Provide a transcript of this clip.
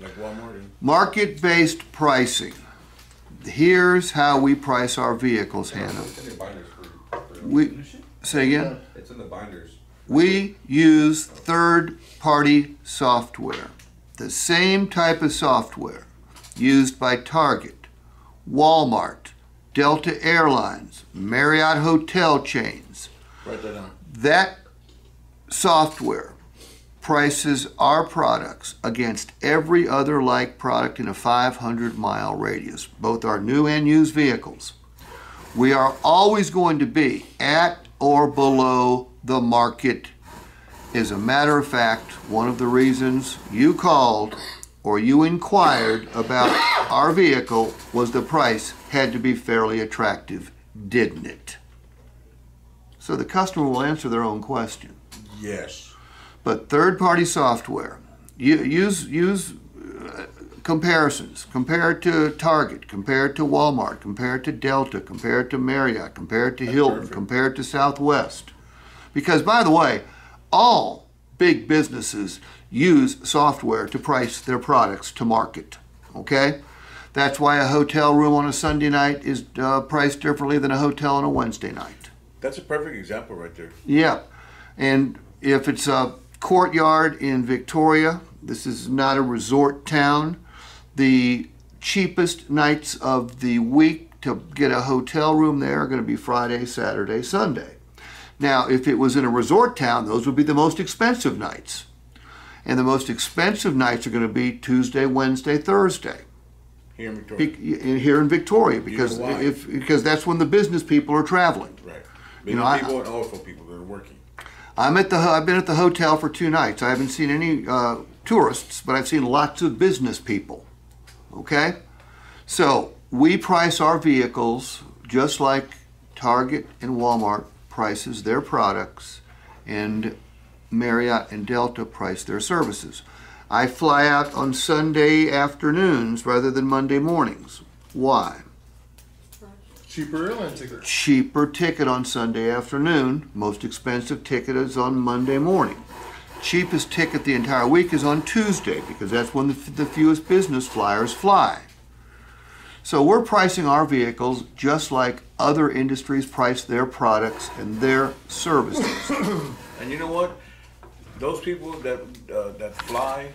Like Walmart Market-based pricing. Here's how we price our vehicles, Hannah. It's in the binders for, for We, say again? it's in the binders. We use third-party software. The same type of software used by Target, Walmart, Delta Airlines, Marriott hotel chains. Write that down. That software prices our products against every other like product in a 500 mile radius, both our new and used vehicles. We are always going to be at or below the market. As a matter of fact, one of the reasons you called or you inquired about our vehicle was the price had to be fairly attractive, didn't it? So the customer will answer their own question. Yes. But third-party software, you, use use uh, comparisons. Compare it to Target. Compare it to Walmart. Compare it to Delta. Compare it to Marriott. Compare it to Hilton. perfect. Compare it to Southwest. Because by the way, all big businesses use software to price their products to market. Okay, that's why a hotel room on a Sunday night is uh, priced differently than a hotel on a Wednesday night. That's a perfect example right there. Yeah, and if it's a courtyard in Victoria, this is not a resort town. The cheapest nights of the week to get a hotel room there are going to be Friday, Saturday, Sunday. Now, if it was in a resort town, those would be the most expensive nights. And the most expensive nights are going to be Tuesday, Wednesday, Thursday Here in Victoria. be- here in Victoria because if because that's when the business people are traveling. right. You Big know, I- people and also people that are working. I'm at the. I've been at the hotel for two nights. I haven't seen any uh, tourists, but I've seen lots of business people. Okay, so we price our vehicles just like Target and Walmart prices their products, and Marriott and Delta price their services. I fly out on Sunday afternoons rather than Monday mornings. Why? Cheaper airline tickets. cheaper ticket on Sunday afternoon. Most expensive ticket is on Monday morning. Cheapest ticket the entire week is on Tuesday because that's when the, the fewest business flyers fly. So we're pricing our vehicles just like other industries price their products and their services. And you know what? Those people that uh, that fly